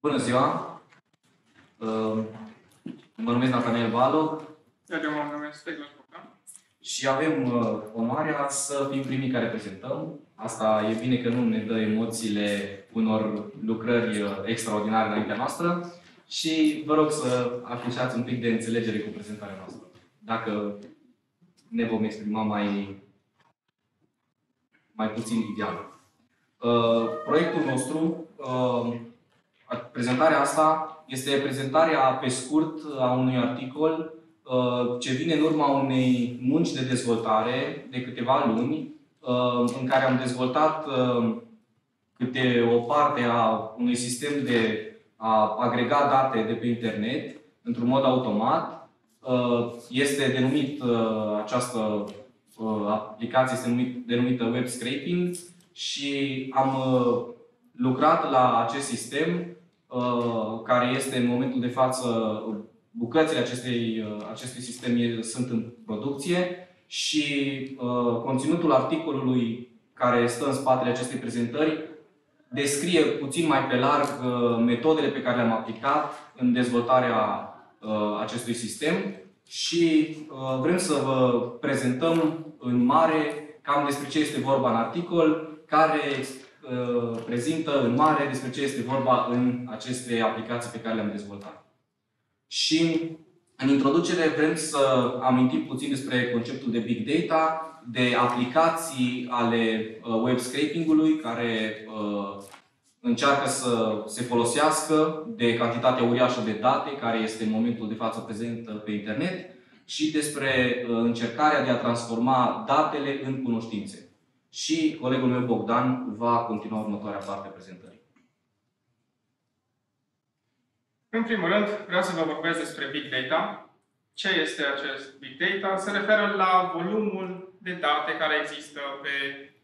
Bună ziua! Uh, Mă numesc Nathaniel Balo Eu mă numesc Steglos Bogdan. și avem uh, onoarea să fim primii care prezentăm. Asta e bine că nu ne dă emoțiile unor lucrări uh, extraordinare înaintea noastră și vă rog să afișați un pic de înțelegere cu prezentarea noastră. Dacă ne vom exprima mai, mai puțin ideal. Uh, proiectul nostru, uh, prezentarea asta este prezentarea pe scurt a unui articol uh, ce vine în urma unei munci de dezvoltare de câteva luni, uh, în care am dezvoltat uh, câte o parte a unui sistem de a agrega date de pe internet într-un mod automat. Este denumit această aplicație este numit, denumită web scraping și am lucrat la acest sistem Uh, care este în momentul de față, bucățile acestei, uh, acestui sistem sunt în producție și uh, conținutul articolului care stă în spatele acestei prezentări descrie puțin mai pe larg metodele pe care le-am aplicat în dezvoltarea acestui sistem și vrem să vă prezentăm în mare cam despre ce este vorba în articol, care Uh, prezintă în mare despre ce este vorba în aceste aplicații pe care le-am dezvoltat. Și în introducere vrem să amintim puțin despre conceptul de Big Data, de aplicații ale uh, web scraping-ului care uh, încearcă să se folosească de cantitatea uriașă de date care este în momentul de față prezentă pe internet și despre încercarea de a transforma datele în cunoștințe și colegul meu Bogdan va continua următoarea parte a prezentării. În primul rând, vreau să vă vorbesc despre Big Data. Ce este acest Big Data? Se referă la volumul de date care există pe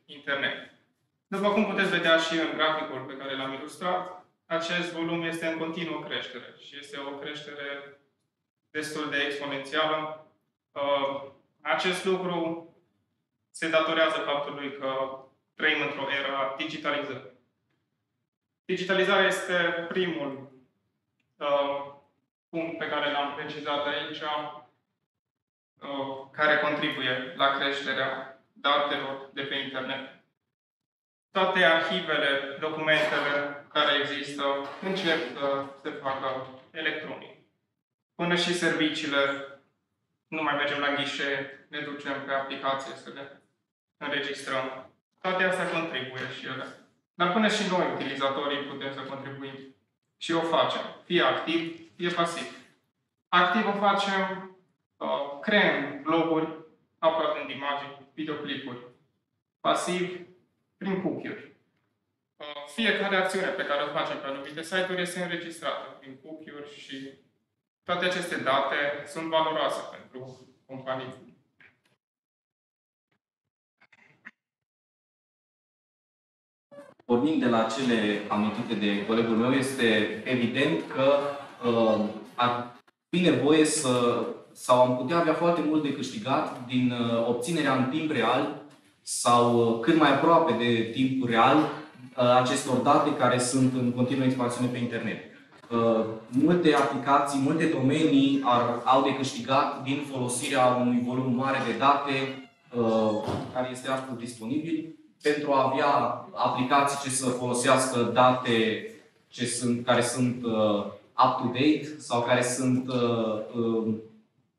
internet. După cum puteți vedea și în graficul pe care l-am ilustrat, acest volum este în continuă creștere și este o creștere destul de exponențială. Uh, acest lucru se datorează faptului că trăim într-o era a digitalizării. Digitalizarea este primul uh, punct pe care l-am precizat aici, uh, care contribuie la creșterea datelor de pe internet. Toate arhivele, documentele care există încep să se facă electronic. Până și serviciile, nu mai mergem la ghișe, ne ducem pe aplicație să le înregistrăm. Toate astea contribuie și ele. Dar până și noi, utilizatorii, putem să contribuim. Și o facem. Fie activ, fie pasiv. Activ o facem, uh, creăm bloguri, uploadând imagini, videoclipuri. Pasiv, prin cookie-uri. Uh, fiecare acțiune pe care o facem pe anumite site-uri este înregistrată prin cookie-uri și toate aceste date sunt valoroase pentru companii. Pornind de la cele amintite de colegul meu, este evident că uh, ar fi nevoie să, sau am putea avea foarte mult de câștigat din uh, obținerea în timp real sau uh, cât mai aproape de timp real uh, acestor date care sunt în continuă expansiune pe internet. Uh, multe aplicații, multe domenii ar, au de câștigat din folosirea unui volum mare de date uh, care este astfel disponibil pentru a avea aplicații ce să folosească date ce sunt, care sunt uh, up-to-date sau care sunt, uh, uh,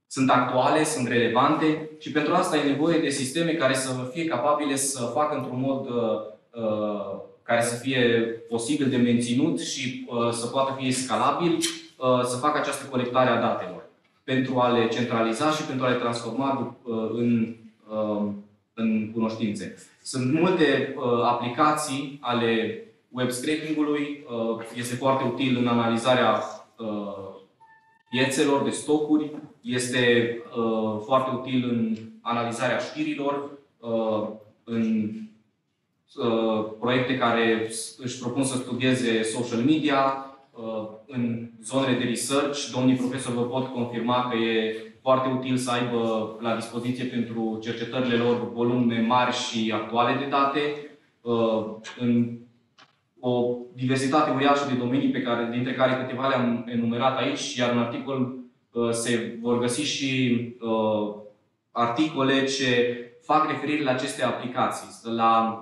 sunt actuale, sunt relevante. Și pentru asta e nevoie de sisteme care să fie capabile să facă într-un mod uh, uh, care să fie posibil de menținut și uh, să poată fi scalabil, uh, să facă această colectare a datelor. Pentru a le centraliza și pentru a le transforma uh, în, uh, în cunoștințe. Sunt multe uh, aplicații ale web scraping-ului. Uh, este foarte util în analizarea uh, piețelor de stocuri. Este uh, foarte util în analizarea știrilor, uh, în uh, proiecte care își propun să studieze social media, uh, în zonele de research. Domnii profesori vă pot confirma că e foarte util să aibă la dispoziție pentru cercetările lor volume mari și actuale de date. Uh, în o diversitate uriașă de domenii pe care, dintre care câteva le-am enumerat aici, iar în articol uh, se vor găsi și uh, articole ce fac referire la aceste aplicații, la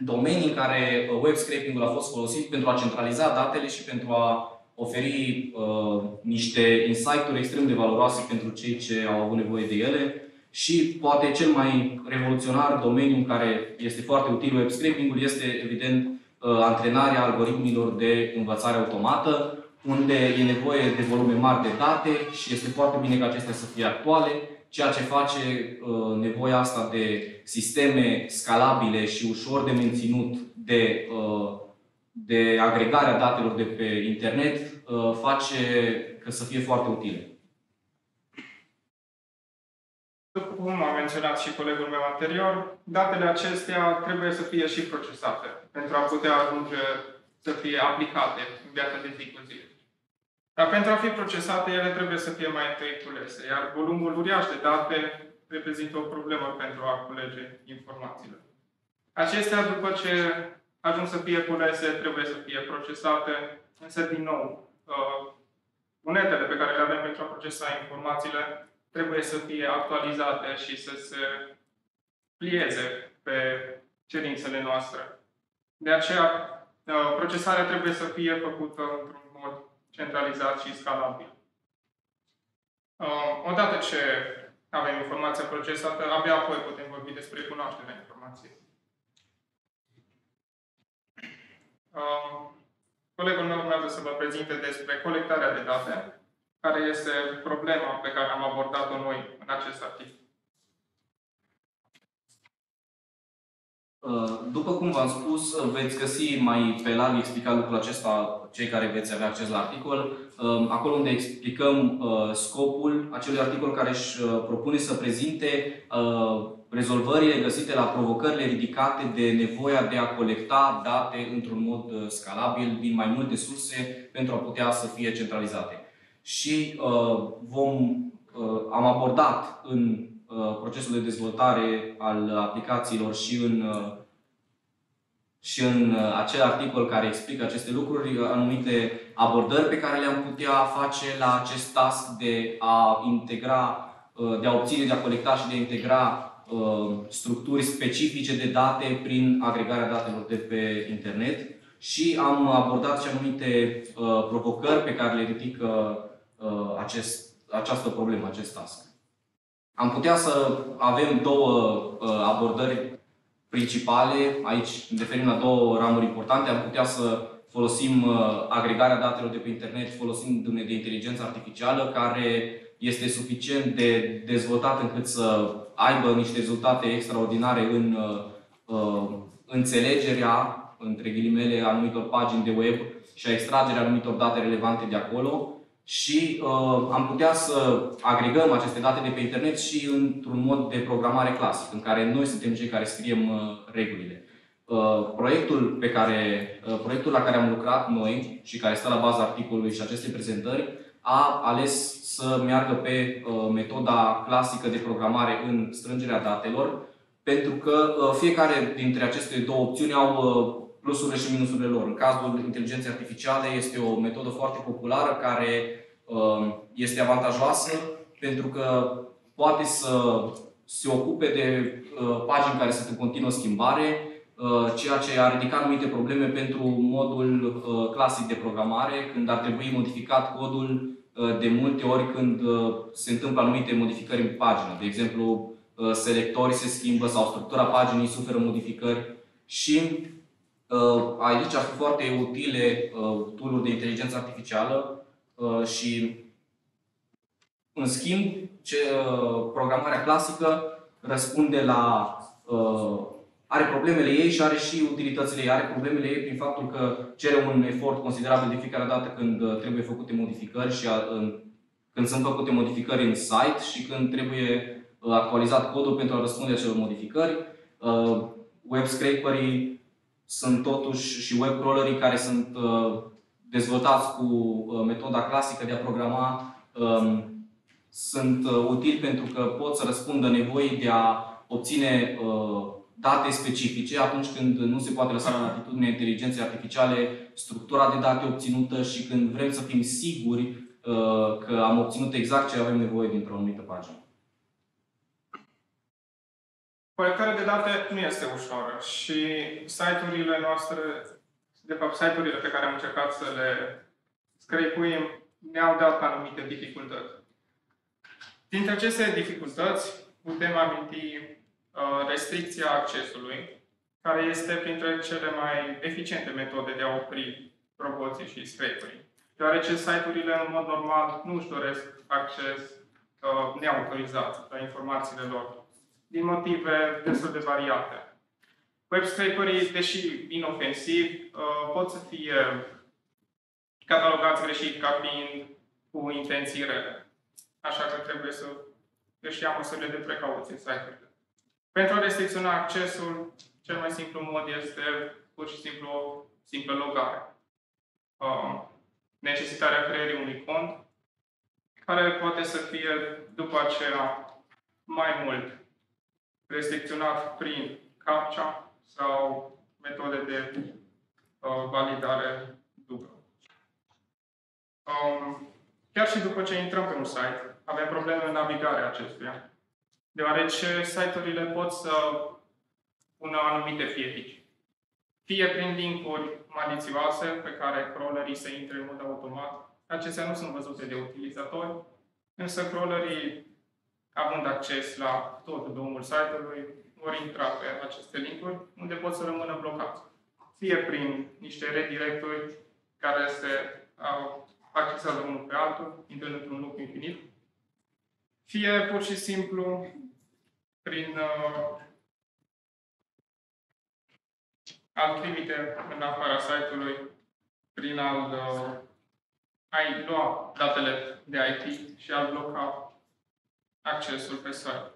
domenii în care uh, web scraping-ul a fost folosit pentru a centraliza datele și pentru a oferi uh, niște insight-uri extrem de valoroase pentru cei ce au avut nevoie de ele și poate cel mai revoluționar domeniu în care este foarte util web scraping-ul este evident uh, antrenarea algoritmilor de învățare automată, unde e nevoie de volume mari de date și este foarte bine ca acestea să fie actuale, ceea ce face uh, nevoia asta de sisteme scalabile și ușor de menținut de, uh, de agregarea datelor de pe internet uh, face că să fie foarte utile. După cum a menționat și colegul meu anterior, datele acestea trebuie să fie și procesate pentru a putea ajunge să fie aplicate în viața de zi cu zi. Dar pentru a fi procesate, ele trebuie să fie mai întâi culese, iar volumul uriaș de date reprezintă o problemă pentru a culege informațiile. Acestea, după ce ajung să fie culese, trebuie să fie procesate, însă, din nou, uh, unetele pe care le avem pentru a procesa informațiile trebuie să fie actualizate și să se plieze pe cerințele noastre. De aceea, uh, procesarea trebuie să fie făcută într-un mod centralizat și scalabil. Uh, odată ce avem informația procesată, abia apoi putem vorbi despre cunoașterea informației. Uh, colegul meu urmează să vă prezinte despre colectarea de date, care este problema pe care am abordat-o noi în acest articol. După cum v-am spus, uh, veți găsi mai pe larg explicat lucrul acesta, cei care veți avea acces la articol, um, acolo unde explicăm uh, scopul acelui articol care își propune să prezinte rezolvările găsite la provocările ridicate de nevoia de a colecta date într-un mod scalabil din mai multe surse pentru a putea să fie centralizate. Și vom, am abordat în Uh, procesul de dezvoltare al aplicațiilor și în, uh, și în uh, acel articol care explică aceste lucruri, anumite abordări pe care le-am putea face la acest task de a integra, de a obține, de a colecta și de a integra structuri specifice de date prin agregarea datelor de pe internet și am abordat și anumite provocări pe care le ridică acest, această problemă, acest task. Am putea să avem două uh, abordări principale, aici referim la două ramuri importante, am putea să folosim uh, agregarea datelor de pe internet folosindu-ne de inteligență artificială, care este suficient de dezvoltat încât să aibă niște rezultate extraordinare în uh, înțelegerea, între ghilimele, anumitor pagini de web și a extragerea anumitor date relevante de acolo și uh, am putea să agregăm aceste date de pe internet și într-un mod de programare clasic, în care noi suntem cei care scriem uh, regulile. Uh, proiectul, pe care, uh, proiectul la care am lucrat noi și care stă la baza articolului și acestei prezentări a ales să meargă pe uh, metoda clasică de programare în strângerea datelor, pentru că uh, fiecare dintre aceste două opțiuni au uh, plusurile și minusurile lor. În cazul inteligenței artificiale este o metodă foarte populară care um, este avantajoasă pentru că poate să se ocupe de uh, pagini care sunt în continuă schimbare, uh, ceea ce a ridicat anumite probleme pentru modul uh, clasic de programare, când ar trebui modificat codul de multe ori când se întâmplă anumite modificări în pagină. De exemplu, selectorii se schimbă sau structura paginii suferă modificări și Uh, aici ar fi foarte utile uh, tool de inteligență artificială uh, și, în schimb, ce, programarea clasică răspunde la are problemele ei și are și utilitățile ei. Are problemele ei prin faptul că cere un efort considerabil de fiecare dată când trebuie făcute modificări și a, când sunt făcute modificări în site și când trebuie actualizat codul pentru a răspunde acelor modificări. Web scraperii sunt totuși și web crawlerii care sunt uh, dezvoltați cu uh, metoda clasică de a programa um, sunt uh, utili pentru că pot să răspundă nevoii de a obține date specifice atunci când nu se poate lăsa la latitudinea inteligenței artificiale structura de date obținută și când vrem să fim siguri uh, că am obținut exact ce avem nevoie dintr-o anumită pagină. Colectarea de date nu este ușoară și site-urile noastre, de fapt site-urile pe care am încercat să le scrapuim, ne-au dat anumite dificultăți. Dintre aceste dificultăți putem aminti uh, restricția accesului, care este printre cele mai eficiente metode de a opri roboții și scraperii. Deoarece site-urile, în mod normal, nu își doresc acces uh, neautorizat la informațiile lor din motive destul de variate. Web scraperii, deși inofensivi, uh, pot să fie catalogați greșit ca fiind cu intenții rele. Așa că trebuie să își ia măsurile de precauție site-urile. Pentru a restricționa accesul, cel mai simplu mod este pur și simplu o simplă logare. Uh, necesitarea creierii unui cont, care poate să fie după aceea mai mult restricționat prin CAPTCHA sau metode de uh, validare dublă. Um, chiar și după ce intrăm pe un site, avem probleme în navigarea acestuia, deoarece site-urile pot să pună anumite piedici. Fie prin linkuri malițioase pe care crawlerii să intre în mod automat, acestea nu sunt văzute de utilizatori, însă crawlerii având acces la tot domnul site-ului, vor intra pe aceste linkuri, unde pot să rămână blocați. Fie prin niște redirectori care se au accesează unul pe altul, intrând într-un loc infinit, fie pur și simplu prin uh, al trimite în afara site-ului, prin al uh, ai lua datele de IT și al bloca accesul pe site.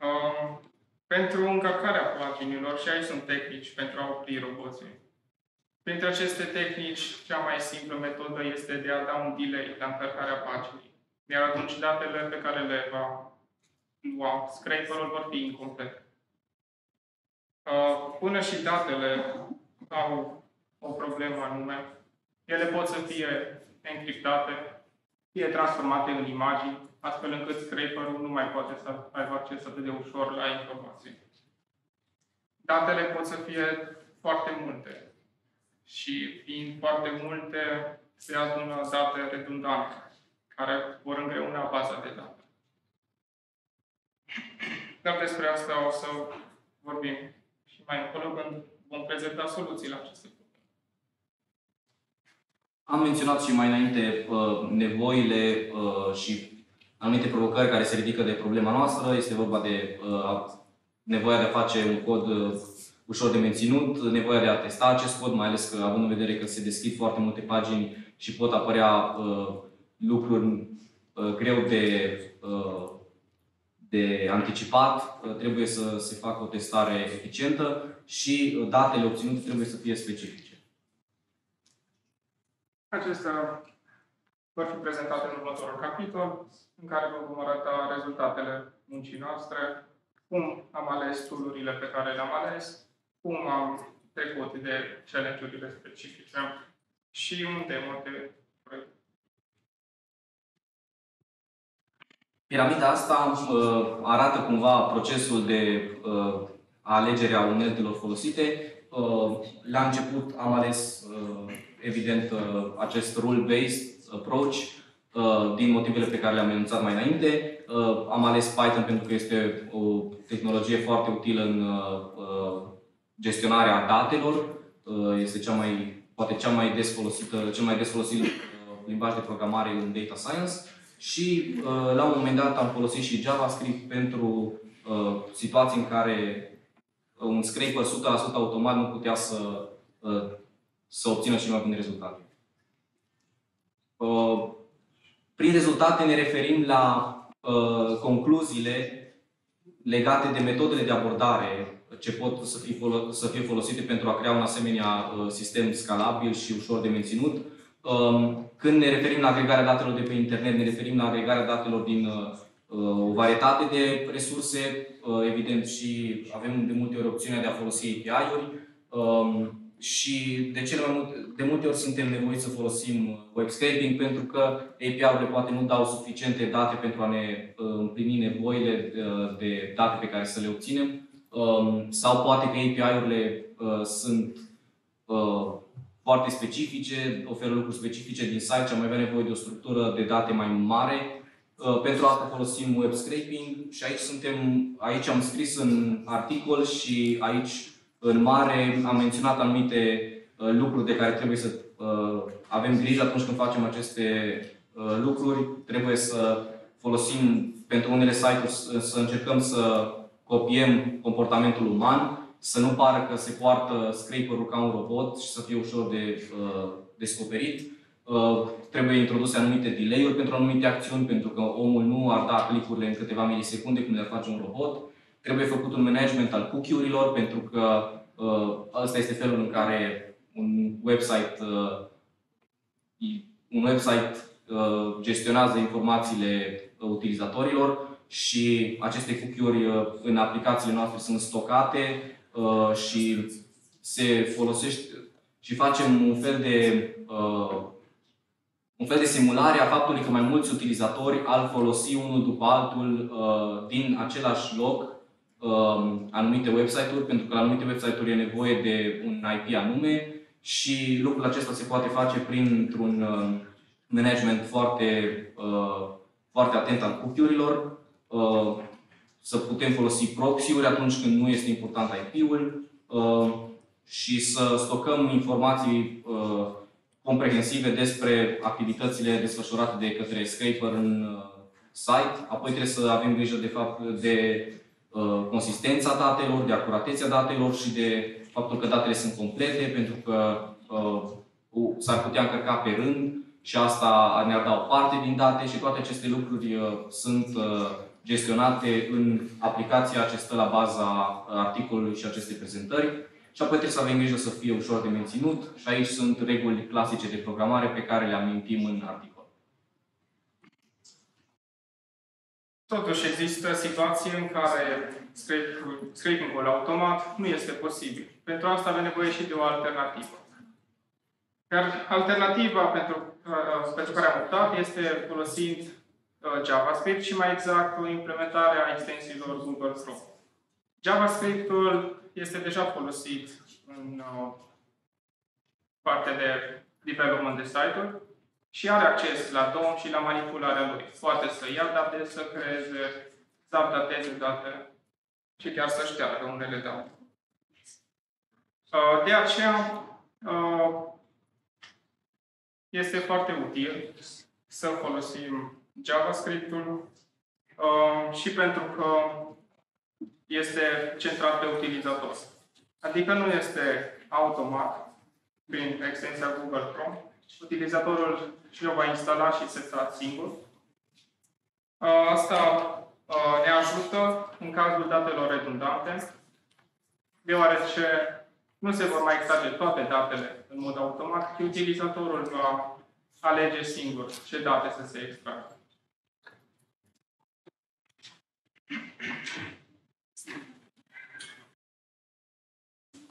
Um, pentru încărcarea paginilor, și aici sunt tehnici pentru a opri roboții. Printre aceste tehnici, cea mai simplă metodă este de a da un delay la încărcarea paginii. Iar atunci datele pe care le va lua scraperul vor fi incomplete. Uh, până și datele au o problemă anume. Ele pot să fie encriptate, fie transformate în imagini, astfel încât scraperul nu mai poate să aibă acces atât de ușor la informații. Datele pot să fie foarte multe și fiind foarte multe, se adună date redundante, care vor îngreuna baza de date. Dar despre asta o să vorbim și mai încolo când vom prezenta soluții la aceste probleme. Am menționat și mai înainte uh, nevoile uh, și anumite provocări care se ridică de problema noastră. Este vorba de uh, nevoia de a face un cod uh, ușor de menținut, nevoia de a testa acest cod, mai ales că având în vedere că se deschid foarte multe pagini și pot apărea uh, lucruri uh, greu de, uh, de anticipat, uh, trebuie să se facă o testare eficientă și uh, datele obținute trebuie să fie specifice. Acestea vor fi prezentate în următorul capitol în care vă vom arăta rezultatele muncii noastre, cum am ales tool pe care le-am ales, cum am trecut de challenge-urile specifice și un demo de proiect. Piramida asta uh, arată cumva procesul de uh, alegere a uneltelor folosite. Uh, la început am ales, uh, evident, uh, acest rule-based approach, Uh, din motivele pe care le-am enunțat mai înainte. Uh, am ales Python pentru că este o tehnologie foarte utilă în uh, gestionarea datelor. Este cea mai, poate cea mai des folosită, cel mai des folosit limbaj de programare în data science. Și la un moment dat am folosit și JavaScript pentru situații în care un scraper 100% automat nu putea să, să obțină și mai bune rezultate. Prin rezultate ne referim la uh, concluziile legate de metodele de abordare ce pot să fie, folo- să fie folosite pentru a crea un asemenea uh, sistem scalabil și ușor de menținut. Um, când ne referim la agregarea datelor de pe internet, ne referim la agregarea datelor din uh, o varietate de resurse, evident și avem de multe ori opțiunea de a folosi API-uri um, și de cele mai multe, de multe ori suntem nevoiți să folosim web scraping pentru că API-urile poate nu dau suficiente date pentru a ne împlini nevoile de date pe care să le obținem um, sau poate că API-urile sunt foarte specifice, oferă lucruri specifice din site și am avea nevoie de o structură de date mai mare. Uh, pentru asta folosim web scraping și aici suntem, aici am scris în articol și aici în mare am menționat anumite uh, lucruri de care trebuie să uh, avem grijă atunci când facem aceste lucruri. Trebuie să folosim pentru unele site-uri să încercăm să copiem comportamentul uman să nu pară că se poartă scraper-ul ca un robot și să fie ușor de uh, descoperit. Uh, trebuie introduse anumite delay-uri pentru anumite acțiuni, pentru că omul nu ar da clicurile în câteva milisecunde cum le-ar face un robot. Trebuie făcut un management al cookie-urilor, pentru că uh, ăsta este felul în care un website, uh, un website uh, gestionează informațiile utilizatorilor și aceste cookie-uri uh, în aplicațiile noastre sunt stocate Uh, și se folosește și facem un fel de uh, un fel de simulare a faptului că mai mulți utilizatori al folosi unul după altul uh, din același loc uh, anumite website-uri, pentru că la anumite website-uri e nevoie de un IP anume și lucrul acesta se poate face printr-un uh, management foarte, uh, foarte atent al cookie-urilor. Uh, să putem folosi proxy-uri atunci când nu este important IP-ul uh, și să stocăm informații uh, comprehensive despre activitățile desfășurate de către scraper în uh, site. Apoi trebuie să avem grijă de, fapt, de consistența datelor, de acuratețea datelor și de faptul că datele sunt complete, pentru că s-ar putea încărca pe rând și asta ne-ar da o parte din date și toate aceste lucruri sunt gestionate în aplicația ce stă la baza articolului și acestei prezentări. Și apoi trebuie să avem grijă să fie ușor de menținut și aici sunt reguli clasice de programare pe care le amintim în articol. Totuși există situații în care scraping-ul automat nu este posibil. Pentru asta avem nevoie și de o alternativă. Iar alternativa pentru, uh, pentru care am optat este folosind Uh, JavaScript și mai exact implementarea extensiilor Google Chrome. JavaScript-ul este deja folosit în uh, partea de development de site-uri și are acces la DOM și la manipularea lui. Poate să ia date, să creeze, să updateze date și chiar să șteargă unele date. Uh, de aceea, este foarte util să folosim JavaScript-ul uh, și pentru că este centrat pe utilizator. Adică nu este automat prin extensia Google Chrome. Utilizatorul și o va instala și seta singur. Uh, asta uh, ne ajută în cazul datelor redundante, deoarece nu se vor mai extrage toate datele în mod automat, ci utilizatorul va alege singur ce date să se extragă.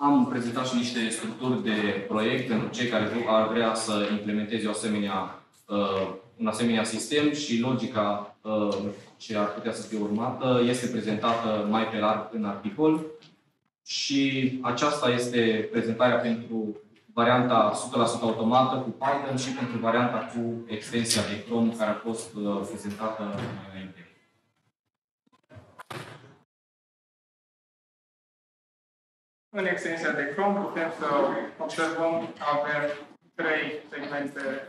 Am prezentat și niște structuri de proiect pentru cei care ar vrea să implementeze o asemenea, uh, un asemenea sistem și logica uh, ce ar putea să fie urmată este prezentată mai pe larg în articol și aceasta este prezentarea pentru varianta 100% automată cu Python și pentru varianta cu extensia de Chrome care a fost uh, prezentată înainte. În extensia de Chrome putem să observăm că avem trei segmente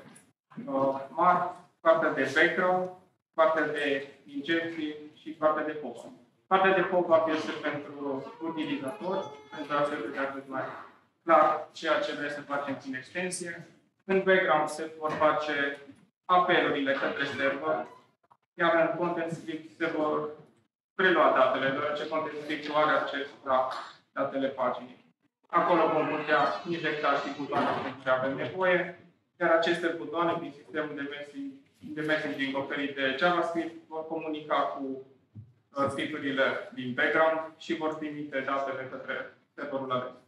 uh, mari, partea de background, partea de injecții și partea de pop Partea de pop-up este pentru utilizator, pentru a se vedea mai clar ceea ce vrem să facem prin extensie. În background se vor face apelurile către server, iar în content script se vor prelua datele, deoarece content script nu are acces la datele paginii. Acolo vom putea injecta și butoane pentru ce avem nevoie, iar aceste butoane din sistemul de messaging de messaging oferit de JavaScript vor comunica cu uh, scripturile din background și vor trimite datele către serverul AWS.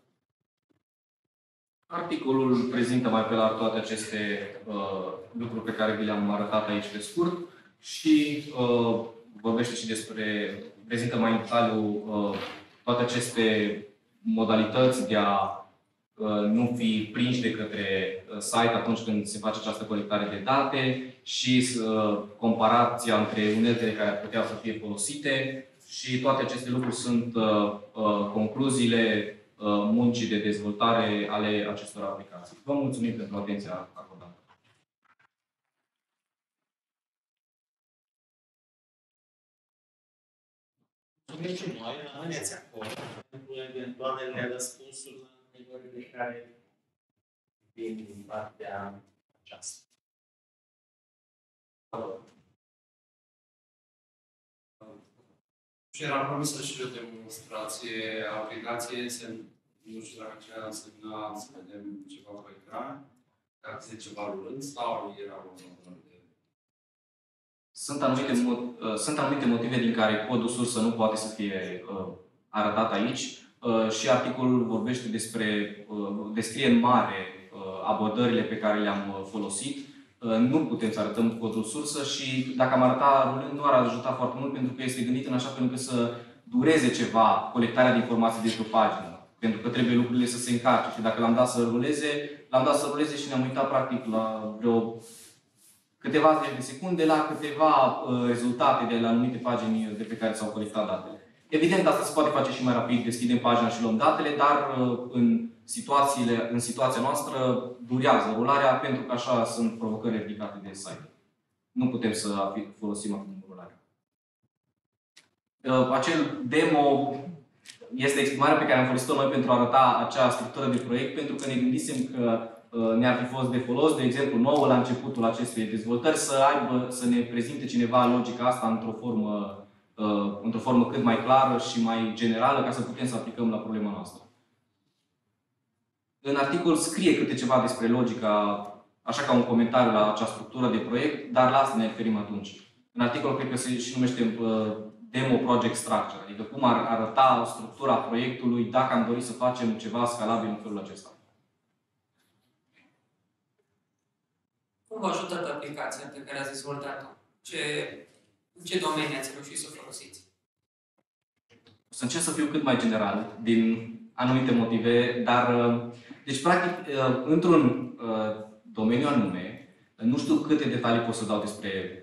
Articolul prezintă mai pe larg toate aceste uh, lucruri pe care vi le-am arătat aici pe scurt și uh, vorbește și despre, prezintă mai în detaliu uh, toate aceste modalități de a uh, nu fi prinși de către uh, site atunci când se face această colectare de date și uh, comparația între uneltele care ar putea să fie folosite și toate aceste lucruri sunt concluziile muncii de dezvoltare ale acestor aplicații. Vă mulțumim pentru atenția acordată. Mulțumim și noi, rămâneți acolo pentru eventualele răspunsuri la întrebările care vin din partea aceasta. Și era promisă și o demonstrație a aplicației, nu știu dacă cineva însemna să vedem ceva pe ecran, dacă se ceva rulând sau era o de sunt anumite, uh, sunt anumite motive din care codul sursă nu poate să fie uh, arătat aici uh, și articolul vorbește despre, uh, descrie în mare uh, abordările pe care le-am uh, folosit. Uh, nu putem să arătăm codul sursă și dacă am arătat rulând nu ar ajuta foarte mult pentru că este gândit în așa fel încât să dureze ceva colectarea de informații de pe pagină pentru că trebuie lucrurile să se încarce. Și dacă l-am dat să ruleze, l-am dat să ruleze și ne-am uitat practic la vreo câteva de secunde la câteva uh, rezultate de la anumite pagini de pe care s-au colectat datele. Evident, asta se poate face și mai rapid, deschidem pagina și luăm datele, dar uh, în, situațiile, în situația noastră durează rularea pentru că așa sunt provocări ridicate de site. Nu putem să folosim acum rularea. Uh, acel demo este exprimarea pe care am folosit-o noi pentru a arăta acea structură de proiect, pentru că ne gândisem că uh, ne-ar fi fost de folos, de exemplu, nouă la începutul acestei dezvoltări, să aibă, să ne prezinte cineva logica asta într-o formă, uh, într-o formă cât mai clară și mai generală, ca să putem să aplicăm la problema noastră. În articol scrie câte ceva despre logica, așa ca un comentariu la acea structură de proiect, dar la asta ne referim atunci. În articol cred că se și numește uh, demo project structure, adică cum ar arăta structura proiectului dacă am dorit să facem ceva scalabil în felul acesta. Vă ajută aplicația pe care ați dezvoltat-o? Ce, în ce domenii ați reușit să o folosiți? O să încerc să fiu cât mai general, din anumite motive, dar, uh, deci, practic, uh, într-un uh, domeniu anume, nu știu câte detalii pot să dau despre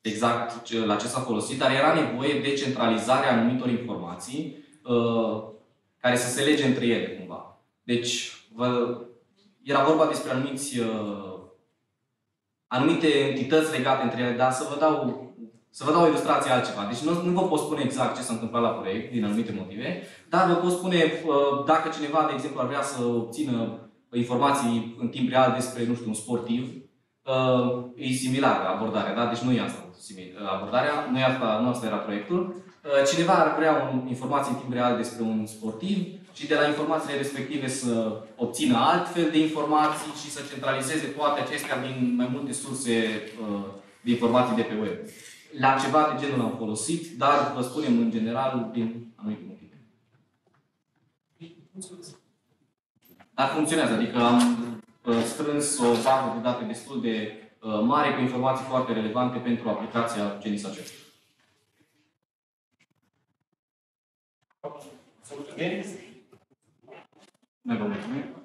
exact la ce s-a folosit, dar era nevoie de centralizarea anumitor informații uh, care să se lege între ele cumva. Deci, vă, era vorba despre anumiți, uh, anumite entități legate între ele, dar să vă dau, să vă dau o ilustrație altceva. Deci nu, nu vă pot spune exact ce s-a întâmplat la proiect, din anumite motive, dar vă pot spune uh, dacă cineva, de exemplu, ar vrea să obțină informații în timp real despre, nu știu, un sportiv, uh, e similară abordarea, da? Deci nu e asta abordarea, nu asta, nu asta era proiectul. Uh, cineva ar vrea un, informații în timp real despre un sportiv și de la informațiile respective să obțină altfel de informații și să centralizeze toate acestea din mai multe surse uh, de informații de pe web. La ceva de genul am folosit, dar vă spunem în general din anumite motive. Dar funcționează, adică am uh, strâns o bază de date destul de Uh, mare cu informații foarte relevante pentru aplicația Genisa aceasta. Mulțumim! Noi vă mulțumim!